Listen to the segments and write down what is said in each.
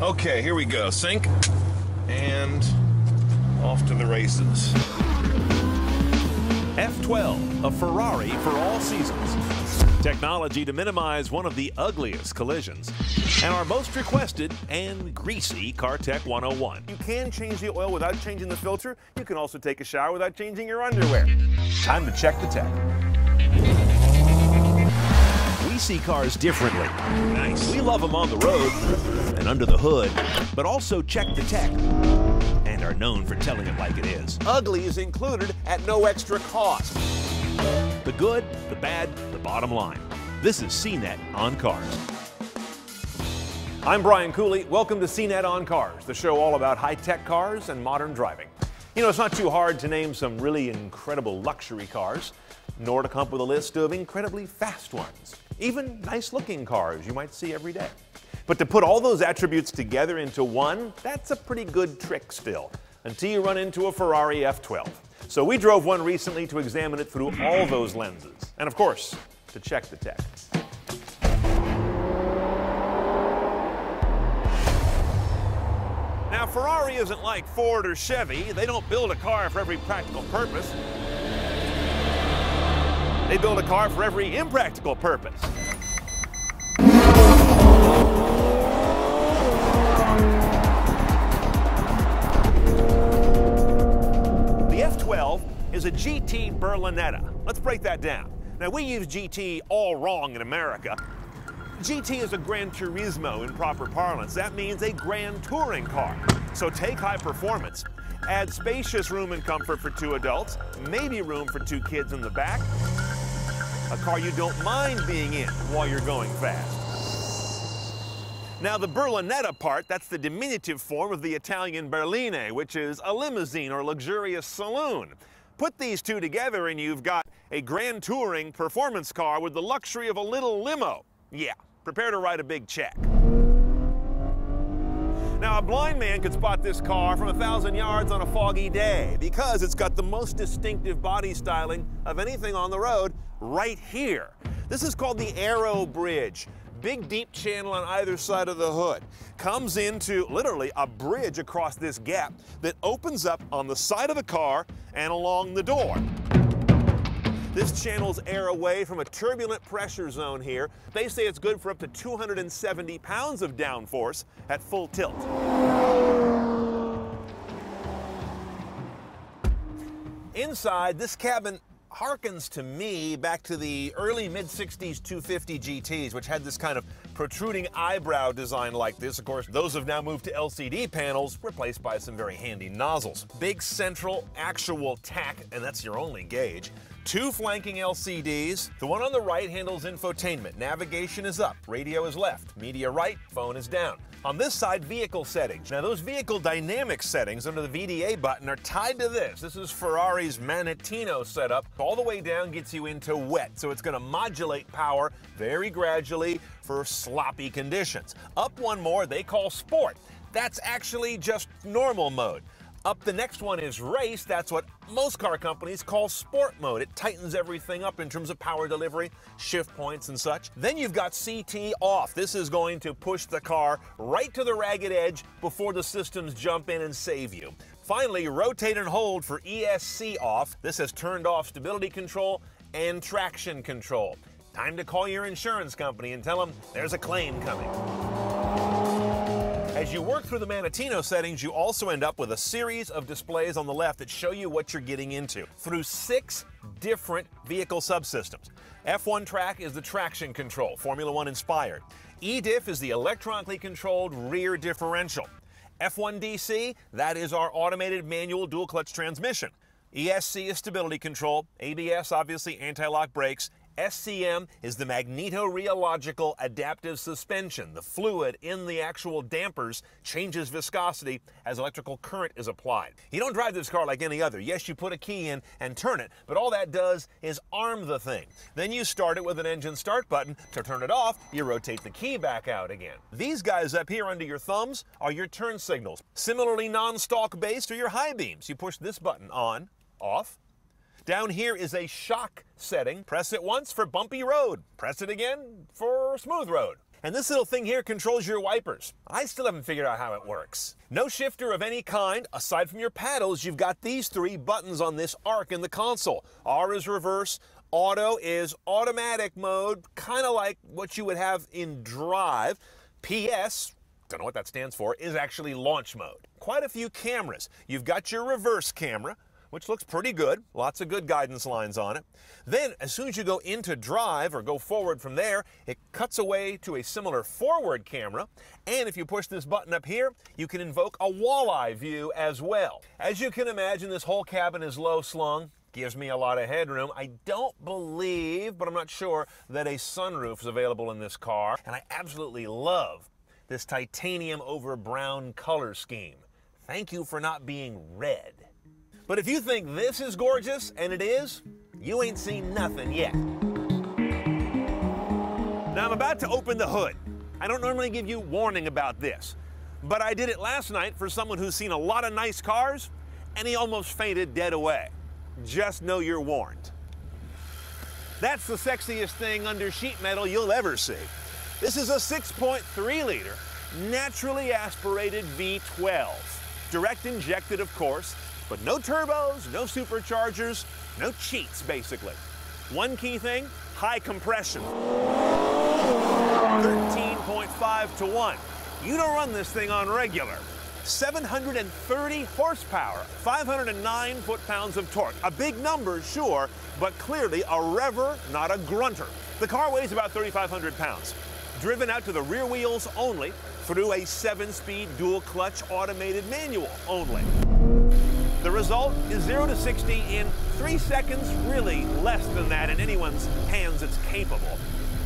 Okay, here we go. Sink and off to the races. F12, a Ferrari for all seasons. Technology to minimize one of the ugliest collisions. And our most requested and greasy CarTech 101. You can change the oil without changing the filter. You can also take a shower without changing your underwear. Time to check the tech. We see cars differently. Nice. We love them on the road and under the hood, but also check the tech and are known for telling it like it is. Ugly is included at no extra cost. The good, the bad, the bottom line. This is CNET on Cars. I'm Brian Cooley. Welcome to CNET on Cars, the show all about high-tech cars and modern driving. You know, it's not too hard to name some really incredible luxury cars, nor to come up with a list of incredibly fast ones. Even nice-looking cars you might see every day. But to put all those attributes together into one, that's a pretty good trick still, until you run into a Ferrari F12. So we drove one recently to examine it through all those lenses. And of course, to check the tech. Now, Ferrari isn't like Ford or Chevy. They don't build a car for every practical purpose. They build a car for every impractical purpose. Is a GT Berlinetta. Let's break that down. Now, we use GT all wrong in America. GT is a Gran Turismo in proper parlance. That means a grand touring car. So take high performance, add spacious room and comfort for two adults, maybe room for two kids in the back, a car you don't mind being in while you're going fast. Now, the Berlinetta part, that's the diminutive form of the Italian berline, which is a limousine or luxurious saloon. Put these two together and you've got a grand touring performance car with the luxury of a little limo. Yeah, prepare to write a big check. Now, a blind man could spot this car from a thousand yards on a foggy day because it's got the most distinctive body styling of anything on the road right here. This is called the Aero Bridge. Big deep channel on either side of the hood. Comes into literally a bridge across this gap that opens up on the side of the car and along the door. This channels air away from a turbulent pressure zone here. They say it's good for up to 270 pounds of downforce at full tilt. Inside, this cabin harkens to me back to the early mid 60s 250 GTs, which had this kind of protruding eyebrow design like this. Of course, those have now moved to LCD panels, replaced by some very handy nozzles. Big central actual tach, and that's your only gauge. Two flanking LCDs. The one on the right handles infotainment. Navigation is up, radio is left, media right, phone is down. On this side, vehicle settings. Now, those vehicle dynamic settings under the VDA button are tied to this. This is Ferrari's Manettino setup. All the way down gets you into wet, so it's going to modulate power very gradually for sloppy conditions. Up one more, they call sport. That's actually just normal mode. Up the next one is race. That's what most car companies call sport mode. It tightens everything up in terms of power delivery, shift points, and such. Then you've got CT off. This is going to push the car right to the ragged edge before the systems jump in and save you. Finally, rotate and hold for ESC off. This has turned off stability control and traction control. Time to call your insurance company and tell them there's a claim coming. As you work through the Manettino settings, you also end up with a series of displays on the left that show you what you're getting into through six different vehicle subsystems. F1-Trac is the traction control, Formula One inspired. E-Diff is the electronically controlled rear differential. F1 DC, that is our automated manual dual clutch transmission. ESC is stability control, ABS obviously anti-lock brakes, SCM is the magneto-rheological adaptive suspension. The fluid in the actual dampers changes viscosity as electrical current is applied. You don't drive this car like any other. Yes, you put a key in and turn it, but all that does is arm the thing. Then you start it with an engine start button. To turn it off, you rotate the key back out again. These guys up here under your thumbs are your turn signals. Similarly non-stalk based are your high beams. You push this button on, off, down here is a shock setting. Press it once for bumpy road. Press it again for smooth road. And this little thing here controls your wipers. I still haven't figured out how it works. No shifter of any kind. Aside from your paddles, you've got these three buttons on this arc in the console. R is reverse, auto is automatic mode, kind of like what you would have in drive. PS, don't know what that stands for, is actually launch mode. Quite a few cameras. You've got your reverse camera, which looks pretty good. Lots of good guidance lines on it. Then, as soon as you go into drive or go forward from there, it cuts away to a similar forward camera. And if you push this button up here, you can invoke a walleye view as well. As you can imagine, this whole cabin is low slung gives me a lot of headroom. I don't believe, but I'm not sure, that a sunroof is available in this car. And I absolutely love this titanium over brown color scheme. Thank you for not being red. But if you think this is gorgeous, and it is, you ain't seen nothing yet. Now I'm about to open the hood. I don't normally give you warning about this, but I did it last night for someone who's seen a lot of nice cars, and he almost fainted dead away. Just know you're warned. That's the sexiest thing under sheet metal you'll ever see. This is a 6.3 liter, naturally aspirated V12. Direct injected, of course, but no turbos, no superchargers, no cheats, basically. One key thing, high compression. 13.5 to 1. You don't run this thing on regular. 730 horsepower, 509 foot-pounds of torque. A big number, sure, but clearly a rever, not a grunter. The car weighs about 3,500 pounds. Driven out to the rear wheels only through a seven-speed dual-clutch automated manual only. The result is 0 to 60 in 3 seconds, really less than that in anyone's hands it's capable.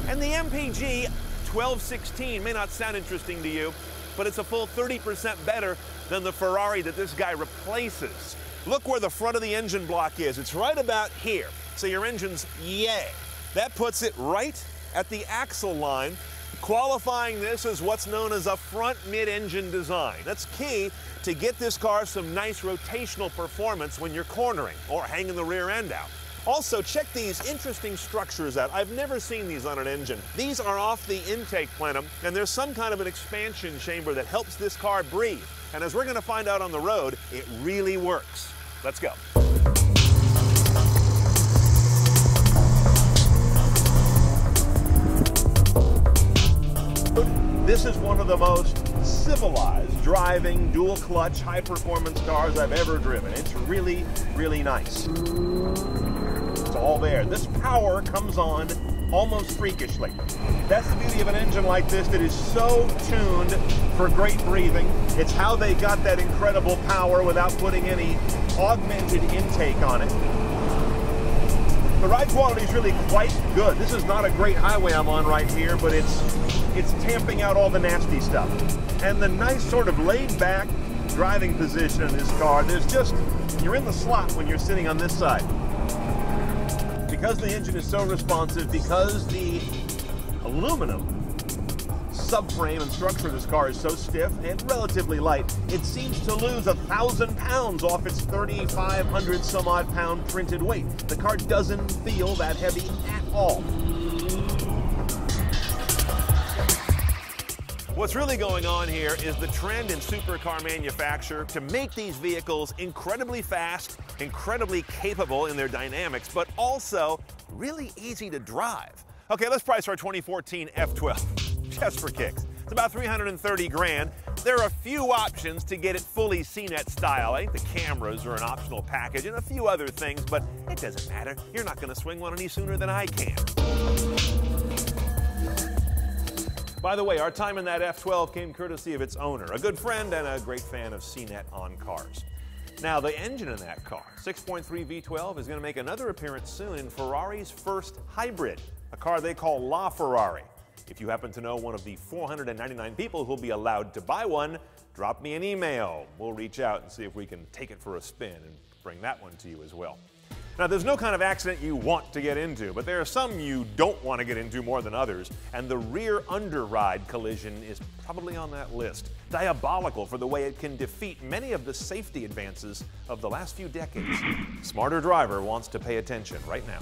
And the MPG 1216 may not sound interesting to you, but it's a full 30% better than the Ferrari that this guy replaces. Look where the front of the engine block is. It's right about here. So your engine's yay. That puts it right at the axle line qualifying this as what's known as a front mid-engine design. That's key to get this car some nice rotational performance when you're cornering or hanging the rear end out. Also, check these interesting structures out. I've never seen these on an engine. These are off the intake plenum, and there's some kind of an expansion chamber that helps this car breathe. And as we're going to find out on the road, it really works. Let's go. This is one of the most civilized driving dual clutch high performance cars I've ever driven. It's really, really nice. It's all there. This power comes on almost freakishly. That's the beauty of an engine like this that is so tuned for great breathing. It's how they got that incredible power without putting any augmented intake on it. The ride quality is really quite good. This is not a great highway I'm on right here, but it's it's tamping out all the nasty stuff. And the nice sort of laid back driving position in this car, there's just, you're in the slot when you're sitting on this side. Because the engine is so responsive, because the aluminum subframe and structure of this car is so stiff and relatively light, it seems to lose a thousand pounds off its 3,500 some odd pound printed weight. The car doesn't feel that heavy at all. What's really going on here is the trend in supercar manufacture to make these vehicles incredibly fast, incredibly capable in their dynamics, but also really easy to drive. Okay, let's price our 2014 F12, just for kicks. It's about 330 grand. There are a few options to get it fully CNET style. I think the cameras are an optional package and a few other things, but it doesn't matter. You're not going to swing one any sooner than I can. By the way, our time in that F12 came courtesy of its owner, a good friend and a great fan of CNET on cars. Now, the engine in that car, 6.3 V12, is going to make another appearance soon in Ferrari's first hybrid, a car they call La Ferrari. If you happen to know one of the 499 people who'll be allowed to buy one, drop me an email. We'll reach out and see if we can take it for a spin and bring that one to you as well. Now, there's no kind of accident you want to get into, but there are some you don't want to get into more than others, and the rear underride collision is probably on that list. Diabolical for the way it can defeat many of the safety advances of the last few decades. Smarter Driver wants to pay attention right now.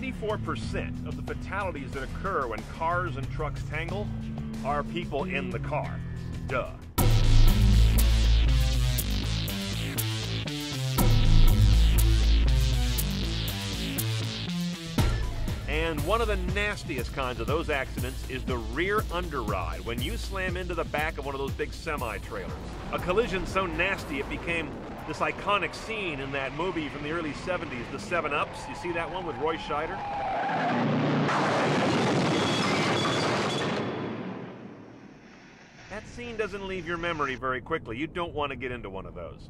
94% of the fatalities that occur when cars and trucks tangle are people in the car. Duh. And one of the nastiest kinds of those accidents is the rear underride, when you slam into the back of one of those big semi-trailers. A collision so nasty it became this iconic scene in that movie from the early 70s, The Seven Ups. You see that one with Roy Scheider? That scene doesn't leave your memory very quickly. You don't want to get into one of those.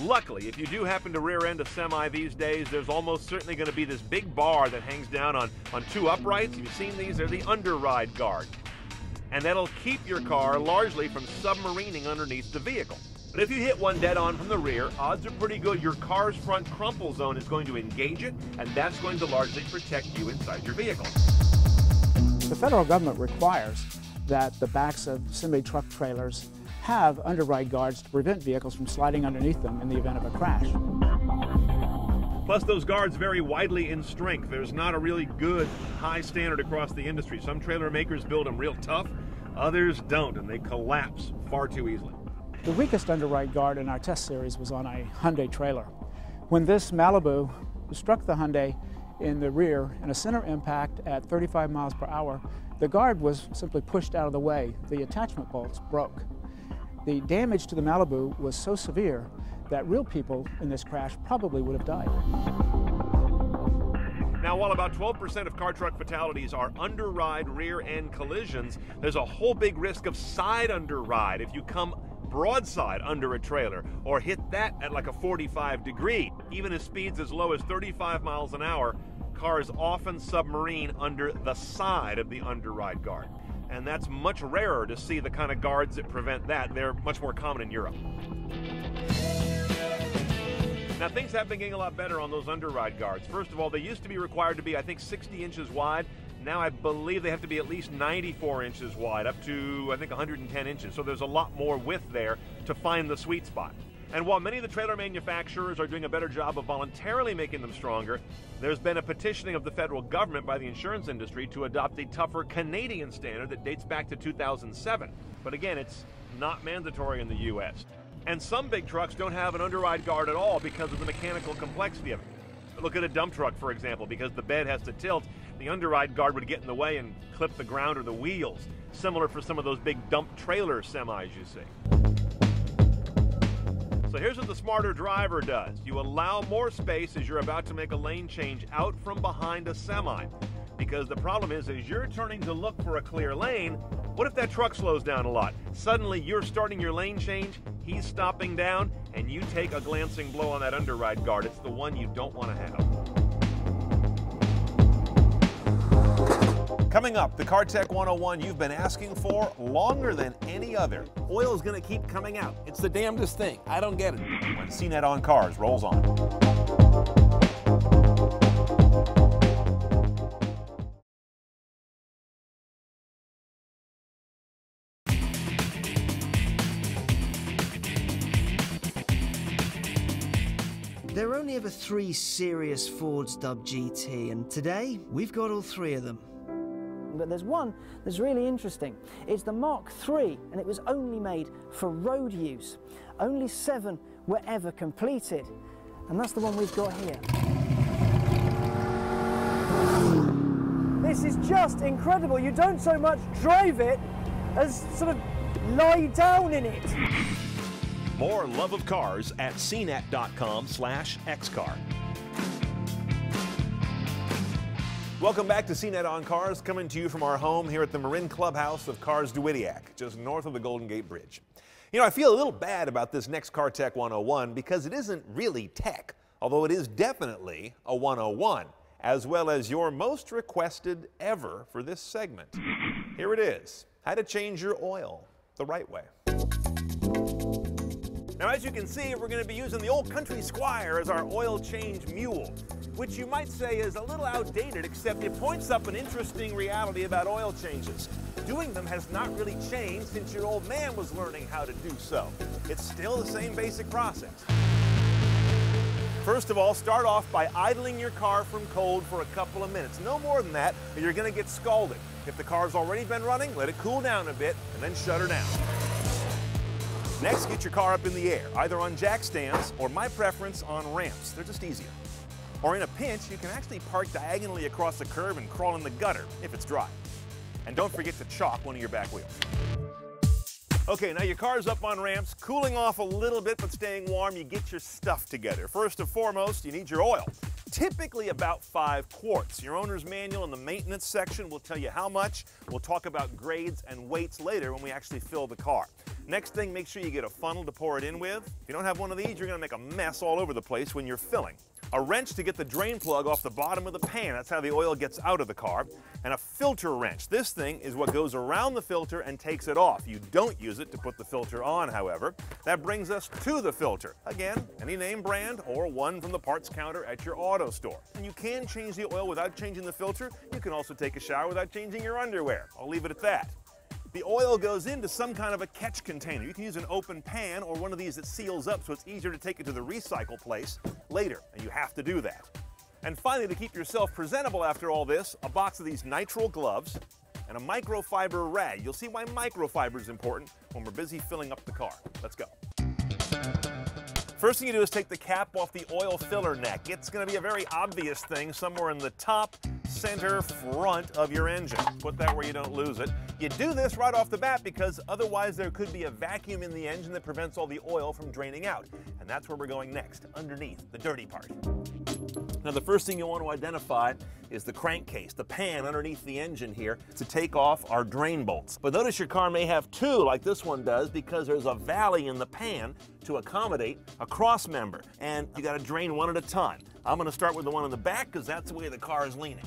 Luckily, if you do happen to rear end a semi these days, there's almost certainly going to be this big bar that hangs down on, on two uprights. You've seen these? They're the underride guard. And that'll keep your car largely from submarining underneath the vehicle. But if you hit one dead on from the rear, odds are pretty good your car's front crumple zone is going to engage it, and that's going to largely protect you inside your vehicle. The federal government requires that the backs of semi-truck trailers have underride guards to prevent vehicles from sliding underneath them in the event of a crash. Plus, those guards vary widely in strength. There's not a really good high standard across the industry. Some trailer makers build them real tough, others don't, and they collapse far too easily. The weakest underride guard in our test series was on a Hyundai trailer. When this Malibu struck the Hyundai in the rear in a center impact at 35 miles per hour, the guard was simply pushed out of the way. The attachment bolts broke. The damage to the Malibu was so severe that real people in this crash probably would have died. Now, while about 12% of car truck fatalities are underride rear end collisions, there's a whole big risk of side underride if you come broadside under a trailer or hit that at like a 45 degree. Even at speeds as low as 35 miles an hour, cars often submarine under the side of the underride guard and that's much rarer to see the kind of guards that prevent that. They're much more common in Europe. Now, things have been getting a lot better on those underride guards. First of all, they used to be required to be, I think, 60 inches wide. Now I believe they have to be at least 94 inches wide, up to, I think, 110 inches. So there's a lot more width there to find the sweet spot. And while many of the trailer manufacturers are doing a better job of voluntarily making them stronger, there's been a petitioning of the federal government by the insurance industry to adopt a tougher Canadian standard that dates back to 2007. But again, it's not mandatory in the U.S. And some big trucks don't have an underride guard at all because of the mechanical complexity of it. Look at a dump truck, for example, because the bed has to tilt, the underride guard would get in the way and clip the ground or the wheels. Similar for some of those big dump trailer semis you see. So here's what the smarter driver does. You allow more space as you're about to make a lane change out from behind a semi. Because the problem is, as you're turning to look for a clear lane, what if that truck slows down a lot? Suddenly you're starting your lane change, he's stopping down, and you take a glancing blow on that underride guard. It's the one you don't want to have. Coming up, the CarTech 101 you've been asking for longer than any other. Oil is going to keep coming out. It's the damnedest thing. I don't get it. When CNET on Cars rolls on. Three serious Fords dubbed GT, and today we've got all three of them. But there's one that's really interesting. It's the Mark III, and it was only made for road use. Only seven were ever completed, and that's the one we've got here. This is just incredible. You don't so much drive it as sort of lie down in it. More love of cars at cnet.com slash xcar. Welcome back to CNET on Cars, coming to you from our home here at the Marin Clubhouse of Cars DeWittiac, just north of the Golden Gate Bridge. You know, I feel a little bad about this next Car Tech 101 because it isn't really tech, although it is definitely a 101, as well as your most requested ever for this segment. Here it is how to change your oil the right way. Now, as you can see, we're going to be using the old Country Squire as our oil change mule which you might say is a little outdated, except it points up an interesting reality about oil changes. Doing them has not really changed since your old man was learning how to do so. It's still the same basic process. First of all, start off by idling your car from cold for a couple of minutes. No more than that, or you're going to get scalded. If the car's already been running, let it cool down a bit and then shut her down. Next, get your car up in the air, either on jack stands or my preference on ramps. They're just easier. Or in a pinch, you can actually park diagonally across the curb and crawl in the gutter if it's dry. And don't forget to chalk one of your back wheels. Okay, now your car's up on ramps, cooling off a little bit but staying warm, you get your stuff together. First and foremost, you need your oil. Typically about five quarts. Your owner's manual in the maintenance section will tell you how much. We'll talk about grades and weights later when we actually fill the car. Next thing, make sure you get a funnel to pour it in with. If you don't have one of these, you're gonna make a mess all over the place when you're filling. A wrench to get the drain plug off the bottom of the pan, that's how the oil gets out of the car. And a filter wrench. This thing is what goes around the filter and takes it off. You don't use it to put the filter on, however. That brings us to the filter. Again, any name brand or one from the parts counter at your auto store. And you can change the oil without changing the filter. You can also take a shower without changing your underwear. I'll leave it at that. The oil goes into some kind of a catch container. You can use an open pan or one of these that seals up so it's easier to take it to the recycle place later, and you have to do that. And finally, to keep yourself presentable after all this, a box of these nitrile gloves and a microfiber rag. You'll see why microfiber is important when we're busy filling up the car. Let's go. First thing you do is take the cap off the oil filler neck. It's going to be a very obvious thing somewhere in the top, center, front of your engine. Put that where you don't lose it. You do this right off the bat because otherwise there could be a vacuum in the engine that prevents all the oil from draining out. And that's where we're going next, underneath, the dirty part. Now the first thing you want to identify is the crankcase, the pan underneath the engine here to take off our drain bolts. But notice your car may have two like this one does because there's a valley in the pan to accommodate a cross member and you got to drain one at a time. I'm going to start with the one in the back because that's the way the car is leaning.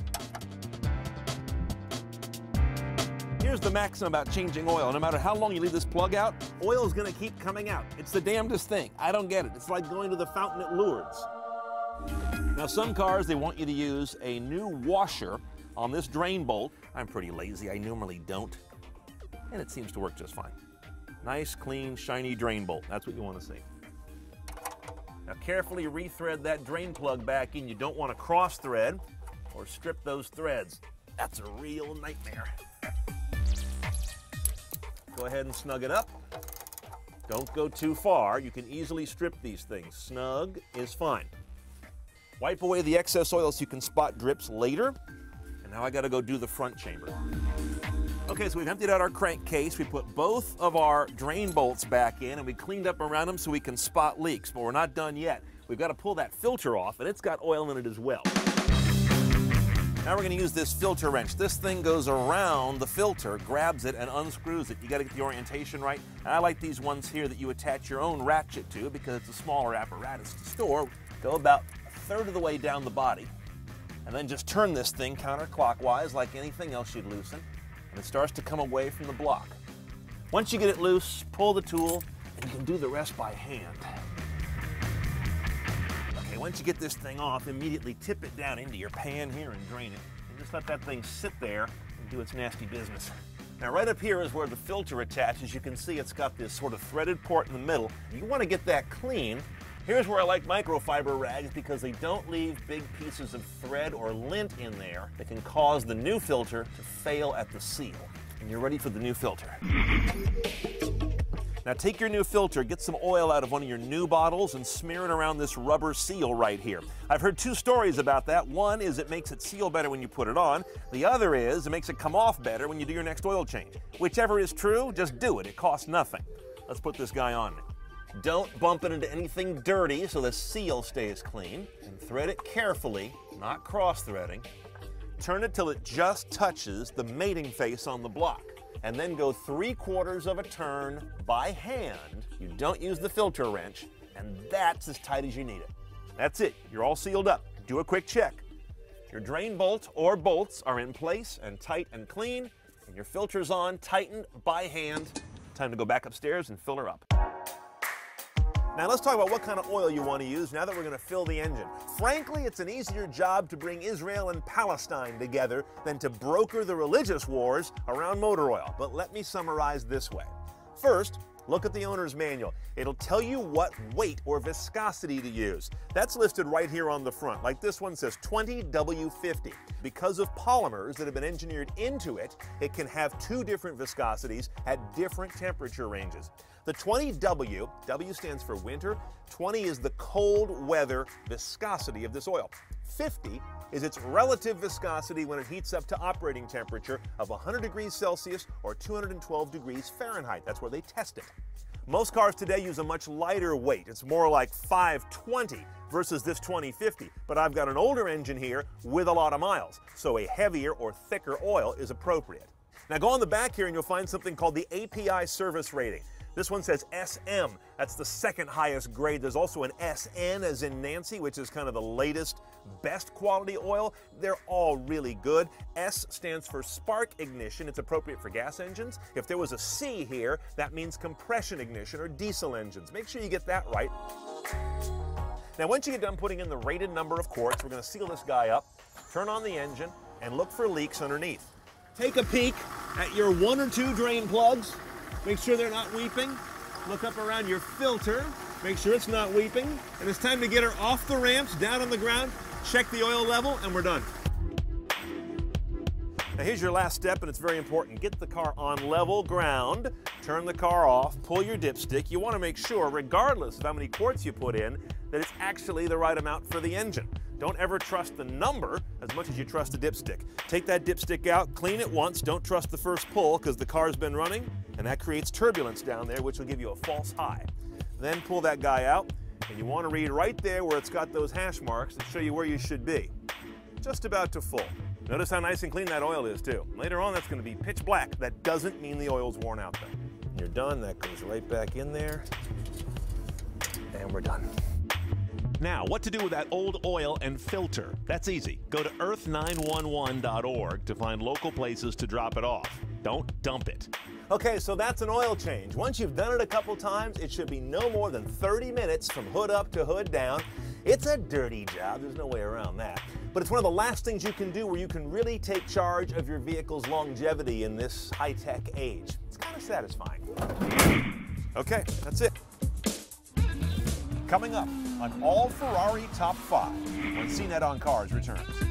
Here's the maxim about changing oil. No matter how long you leave this plug out, oil is going to keep coming out. It's the damnedest thing. I don't get it. It's like going to the fountain at Lourdes. Now, some cars, they want you to use a new washer on this drain bolt. I'm pretty lazy. I normally don't. And it seems to work just fine. Nice, clean, shiny drain bolt. That's what you want to see. Now, carefully rethread that drain plug back in. You don't want to cross thread or strip those threads. That's a real nightmare. Go ahead and snug it up. Don't go too far. You can easily strip these things. Snug is fine. Wipe away the excess oil so you can spot drips later. And now I gotta go do the front chamber. Okay, so we've emptied out our crankcase. We put both of our drain bolts back in and we cleaned up around them so we can spot leaks, but we're not done yet. We've got to pull that filter off and it's got oil in it as well. Now we're going to use this filter wrench. This thing goes around the filter, grabs it, and unscrews it. You got to get the orientation right. And I like these ones here that you attach your own ratchet to because it's a smaller apparatus to store. Go about a third of the way down the body, and then just turn this thing counterclockwise like anything else you'd loosen, and it starts to come away from the block. Once you get it loose, pull the tool, and you can do the rest by hand. Once you get this thing off, immediately tip it down into your pan here and drain it. And just let that thing sit there and do its nasty business. Now right up here is where the filter attaches. You can see it's got this sort of threaded port in the middle. You want to get that clean. Here's where I like microfiber rags because they don't leave big pieces of thread or lint in there that can cause the new filter to fail at the seal. And you're ready for the new filter. Now take your new filter, get some oil out of one of your new bottles and smear it around this rubber seal right here. I've heard two stories about that. One is it makes it seal better when you put it on. The other is it makes it come off better when you do your next oil change. Whichever is true, just do it. It costs nothing. Let's put this guy on. Don't bump it into anything dirty so the seal stays clean. And thread it carefully, not cross-threading. Turn it till it just touches the mating face on the block and then go three quarters of a turn by hand. You don't use the filter wrench, and that's as tight as you need it. That's it, you're all sealed up. Do a quick check. Your drain bolt or bolts are in place and tight and clean, and your filter's on, tightened by hand. Time to go back upstairs and fill her up. Now let's talk about what kind of oil you want to use now that we're going to fill the engine. Frankly, it's an easier job to bring Israel and Palestine together than to broker the religious wars around motor oil. But let me summarize this way. First, look at the owner's manual. It'll tell you what weight or viscosity to use. That's listed right here on the front. Like this one says 20W50. Because of polymers that have been engineered into it, it can have two different viscosities at different temperature ranges. The 20W, W stands for winter, 20 is the cold weather viscosity of this oil. 50 is its relative viscosity when it heats up to operating temperature of 100 degrees Celsius or 212 degrees Fahrenheit. That's where they test it. Most cars today use a much lighter weight. It's more like 520 versus this 2050. But I've got an older engine here with a lot of miles, so a heavier or thicker oil is appropriate. Now go on the back here and you'll find something called the API service rating. This one says SM. That's the second highest grade. There's also an SN as in Nancy, which is kind of the latest, best quality oil. They're all really good. S stands for spark ignition. It's appropriate for gas engines. If there was a C here, that means compression ignition or diesel engines. Make sure you get that right. Now, once you get done putting in the rated number of quarts, we're going to seal this guy up, turn on the engine, and look for leaks underneath. Take a peek at your one or two drain plugs. Make sure they're not weeping. Look up around your filter. Make sure it's not weeping. And it's time to get her off the ramps, down on the ground, check the oil level, and we're done. Now here's your last step, and it's very important. Get the car on level ground, turn the car off, pull your dipstick. You want to make sure, regardless of how many quarts you put in, that it's actually the right amount for the engine. Don't ever trust the number as much as you trust the dipstick. Take that dipstick out, clean it once, don't trust the first pull because the car's been running, and that creates turbulence down there, which will give you a false high. Then pull that guy out, and you want to read right there where it's got those hash marks that show you where you should be. Just about to full. Notice how nice and clean that oil is too. Later on that's going to be pitch black. That doesn't mean the oil's worn out though. When you're done, that goes right back in there. And we're done. Now, what to do with that old oil and filter? That's easy. Go to earth911.org to find local places to drop it off. Don't dump it. Okay, so that's an oil change. Once you've done it a couple times, it should be no more than 30 minutes from hood up to hood down. It's a dirty job, there's no way around that. But it's one of the last things you can do where you can really take charge of your vehicle's longevity in this high-tech age. It's kind of satisfying. Okay, that's it. Coming up, on all Ferrari top five when CNET on Cars returns.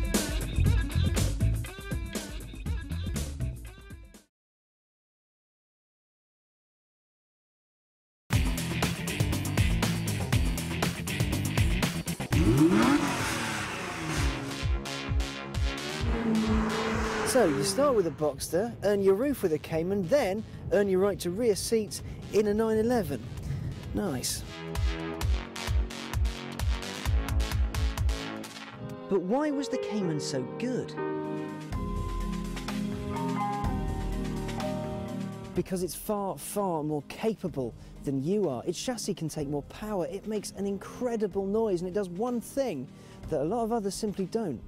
Start with a Boxster, earn your roof with a Cayman, then earn your right to rear seats in a 911. Nice. But why was the Cayman so good? Because it's far, far more capable than you are. Its chassis can take more power, it makes an incredible noise, and it does one thing that a lot of others simply don't.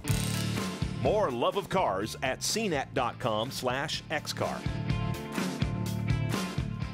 More love of cars at cnet.com slash xcar.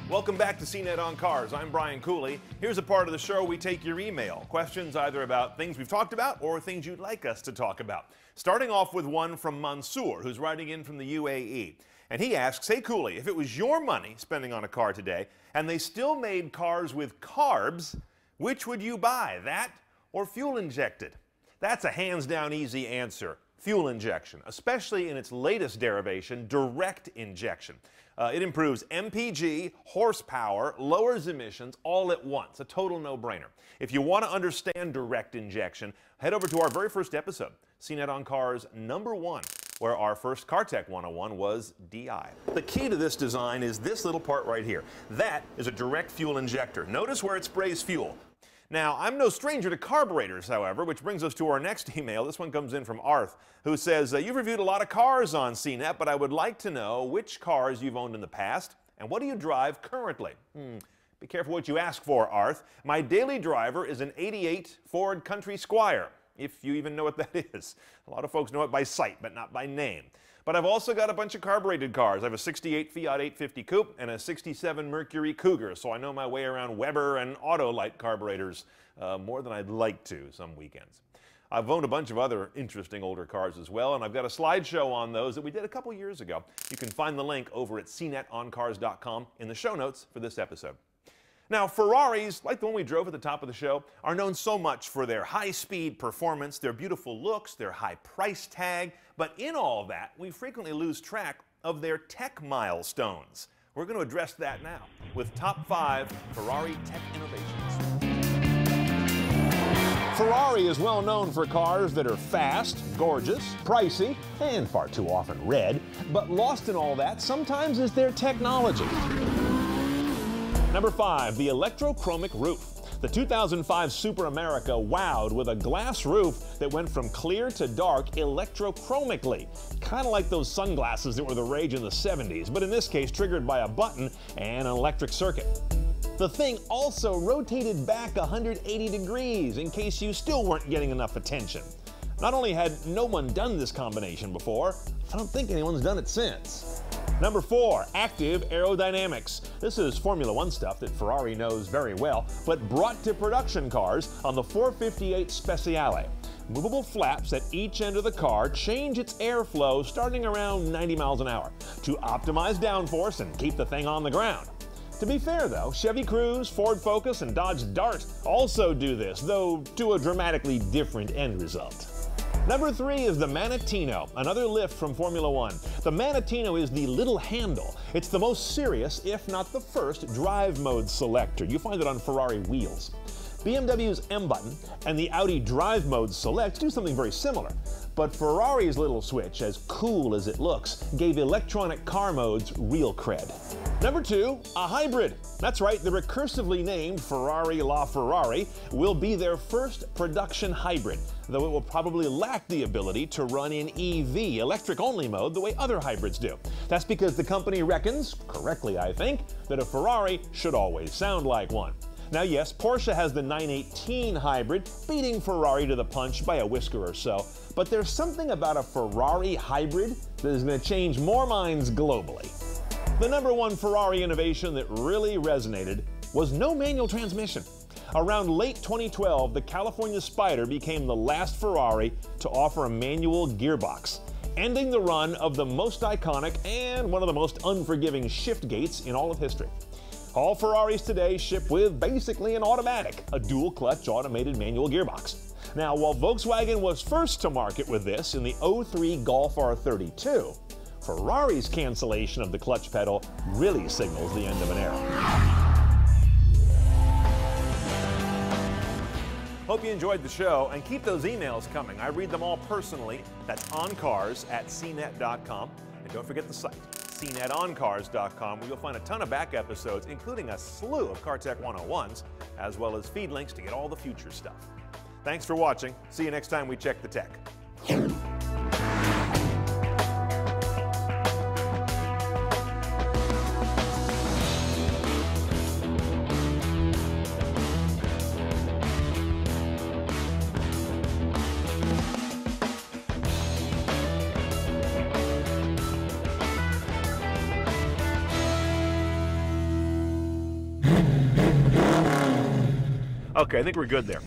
Welcome back to CNET on Cars. I'm Brian Cooley. Here's a part of the show we take your email. Questions either about things we've talked about or things you'd like us to talk about. Starting off with one from Mansour, who's writing in from the UAE. And he asks, Hey Cooley, if it was your money spending on a car today and they still made cars with carbs, which would you buy, that or fuel injected? That's a hands down easy answer fuel injection, especially in its latest derivation, direct injection. Uh, it improves MPG, horsepower, lowers emissions all at once. A total no brainer. If you want to understand direct injection, head over to our very first episode, CNET on Cars number one, where our first CarTech 101 was DI. The key to this design is this little part right here. That is a direct fuel injector. Notice where it sprays fuel. Now, I'm no stranger to carburetors, however, which brings us to our next email. This one comes in from Arth, who says, uh, You've reviewed a lot of cars on CNET, but I would like to know which cars you've owned in the past and what do you drive currently? Hmm. Be careful what you ask for, Arth. My daily driver is an 88 Ford Country Squire, if you even know what that is. A lot of folks know it by sight, but not by name. But I've also got a bunch of carbureted cars. I have a 68 Fiat 850 Coupe and a 67 Mercury Cougar, so I know my way around Weber and Autolite carburetors uh, more than I'd like to some weekends. I've owned a bunch of other interesting older cars as well, and I've got a slideshow on those that we did a couple years ago. You can find the link over at cnetoncars.com in the show notes for this episode. Now, Ferraris, like the one we drove at the top of the show, are known so much for their high speed performance, their beautiful looks, their high price tag, but in all that, we frequently lose track of their tech milestones. We're going to address that now with top five Ferrari tech innovations. Ferrari is well known for cars that are fast, gorgeous, pricey, and far too often red, but lost in all that sometimes is their technology. Number five, the electrochromic roof. The 2005 Super America wowed with a glass roof that went from clear to dark electrochromically. Kind of like those sunglasses that were the rage in the 70s, but in this case triggered by a button and an electric circuit. The thing also rotated back 180 degrees in case you still weren't getting enough attention. Not only had no one done this combination before, I don't think anyone's done it since. Number four, active aerodynamics. This is Formula One stuff that Ferrari knows very well, but brought to production cars on the 458 Speciale. Movable flaps at each end of the car change its airflow starting around 90 miles an hour to optimize downforce and keep the thing on the ground. To be fair though, Chevy Cruze, Ford Focus, and Dodge Dart also do this, though to a dramatically different end result. Number three is the Manettino, another lift from Formula One. The Manettino is the little handle. It's the most serious, if not the first, drive mode selector. You find it on Ferrari wheels. BMW's M button and the Audi Drive Mode Select do something very similar. But Ferrari's little switch, as cool as it looks, gave electronic car modes real cred. Number two, a hybrid. That's right, the recursively named Ferrari LaFerrari will be their first production hybrid, though it will probably lack the ability to run in EV, electric only mode, the way other hybrids do. That's because the company reckons, correctly I think, that a Ferrari should always sound like one. Now, yes, Porsche has the 918 hybrid, beating Ferrari to the punch by a whisker or so, but there's something about a Ferrari hybrid that is going to change more minds globally. The number one Ferrari innovation that really resonated was no manual transmission. Around late 2012, the California Spider became the last Ferrari to offer a manual gearbox, ending the run of the most iconic and one of the most unforgiving shift gates in all of history. All Ferraris today ship with basically an automatic, a dual clutch automated manual gearbox. Now, while Volkswagen was first to market with this in the 03 Golf R32, Ferrari's cancellation of the clutch pedal really signals the end of an era. Hope you enjoyed the show and keep those emails coming. I read them all personally. That's oncars at cnet.com. And don't forget the site, cnetoncars.com, where you'll find a ton of back episodes, including a slew of CarTech 101s, as well as feed links to get all the future stuff. Thanks for watching. See you next time we check the tech. Okay, I think we're good there.